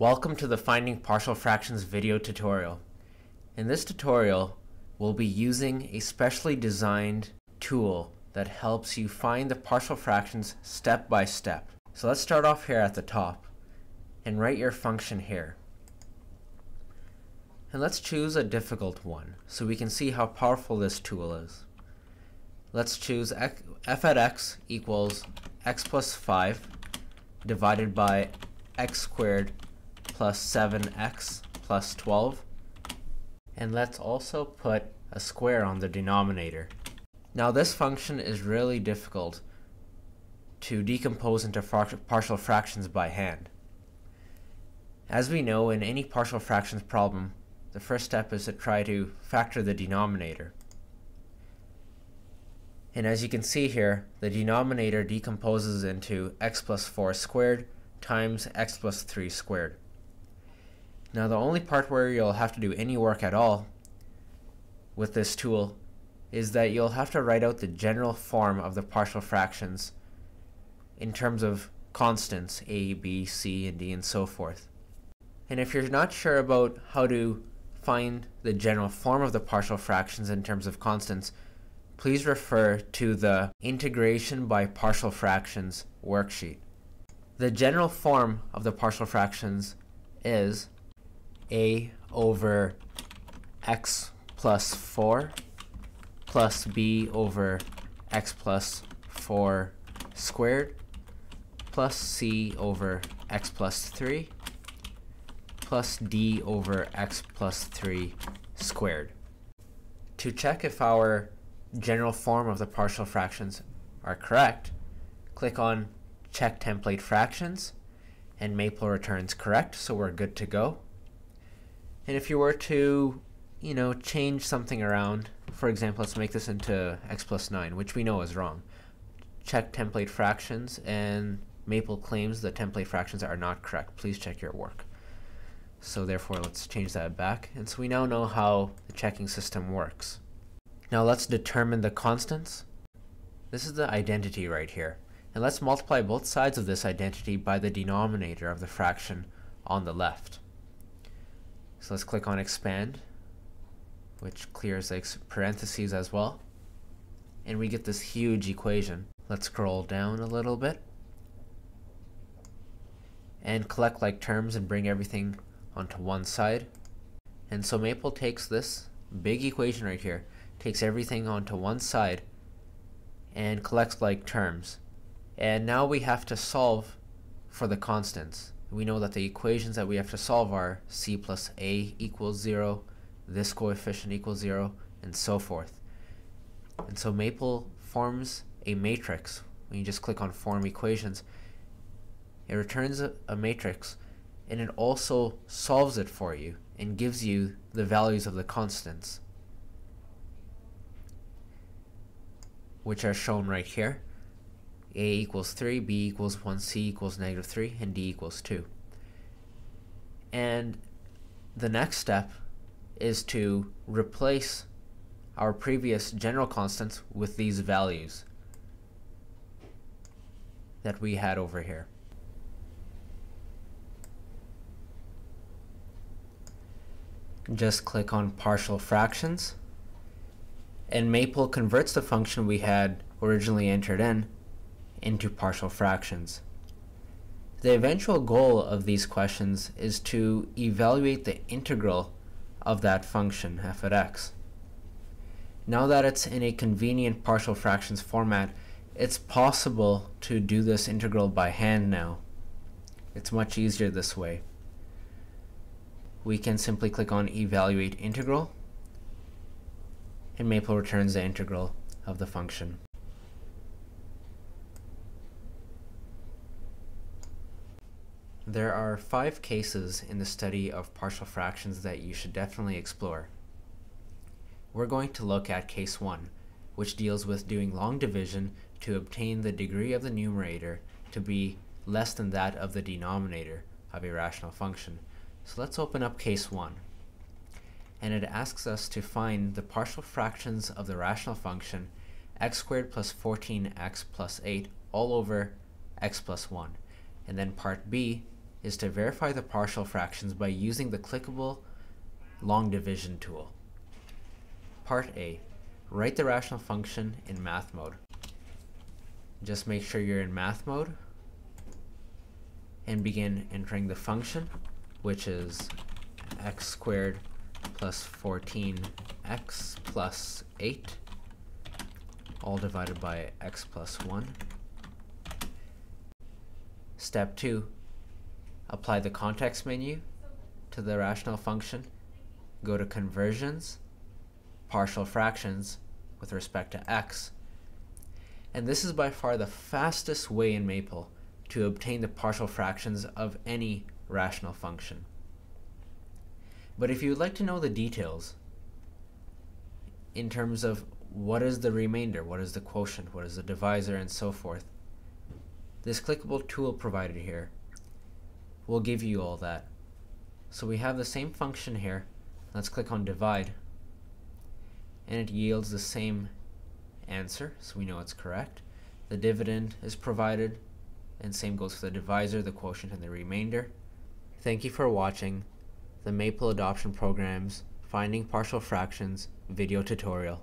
Welcome to the Finding Partial Fractions video tutorial. In this tutorial, we'll be using a specially designed tool that helps you find the partial fractions step by step. So let's start off here at the top and write your function here. And let's choose a difficult one so we can see how powerful this tool is. Let's choose f at x equals x plus 5 divided by x squared plus 7x plus 12. And let's also put a square on the denominator. Now this function is really difficult to decompose into partial fractions by hand. As we know, in any partial fractions problem, the first step is to try to factor the denominator. And as you can see here, the denominator decomposes into x plus 4 squared times x plus 3 squared. Now the only part where you'll have to do any work at all with this tool is that you'll have to write out the general form of the partial fractions in terms of constants a, b, c, and d, and so forth. And if you're not sure about how to find the general form of the partial fractions in terms of constants, please refer to the Integration by Partial Fractions worksheet. The general form of the partial fractions is a over x plus 4 plus b over x plus 4 squared plus c over x plus 3 plus d over x plus 3 squared. To check if our general form of the partial fractions are correct, click on Check Template Fractions, and Maple returns correct, so we're good to go. And if you were to, you know, change something around, for example, let's make this into x plus 9, which we know is wrong. Check template fractions, and Maple claims the template fractions are not correct. Please check your work. So therefore, let's change that back. And so we now know how the checking system works. Now let's determine the constants. This is the identity right here. And let's multiply both sides of this identity by the denominator of the fraction on the left. So let's click on expand, which clears the parentheses as well. And we get this huge equation. Let's scroll down a little bit and collect like terms and bring everything onto one side. And so Maple takes this big equation right here, takes everything onto one side and collects like terms. And now we have to solve for the constants we know that the equations that we have to solve are c plus a equals 0, this coefficient equals 0, and so forth. And so Maple forms a matrix. When you just click on Form Equations, it returns a, a matrix, and it also solves it for you and gives you the values of the constants, which are shown right here a equals 3, b equals 1, c equals negative 3, and d equals 2. And the next step is to replace our previous general constants with these values that we had over here. Just click on partial fractions and Maple converts the function we had originally entered in into partial fractions. The eventual goal of these questions is to evaluate the integral of that function f of x. Now that it's in a convenient partial fractions format, it's possible to do this integral by hand now. It's much easier this way. We can simply click on Evaluate Integral, and Maple returns the integral of the function. There are five cases in the study of partial fractions that you should definitely explore. We're going to look at case 1, which deals with doing long division to obtain the degree of the numerator to be less than that of the denominator of a rational function. So let's open up case 1. And it asks us to find the partial fractions of the rational function x squared plus 14x plus 8 all over x plus 1. And then part B is to verify the partial fractions by using the clickable long division tool. Part A. Write the rational function in math mode. Just make sure you're in math mode and begin entering the function, which is x squared plus 14x plus 8, all divided by x plus 1. Step 2. Apply the context menu to the rational function. Go to conversions, partial fractions with respect to x. And this is by far the fastest way in Maple to obtain the partial fractions of any rational function. But if you would like to know the details in terms of what is the remainder, what is the quotient, what is the divisor, and so forth, this clickable tool provided here will give you all that. So we have the same function here. Let's click on divide. And it yields the same answer, so we know it's correct. The dividend is provided, and same goes for the divisor, the quotient, and the remainder. Thank you for watching the Maple Adoption Program's Finding Partial Fractions video tutorial.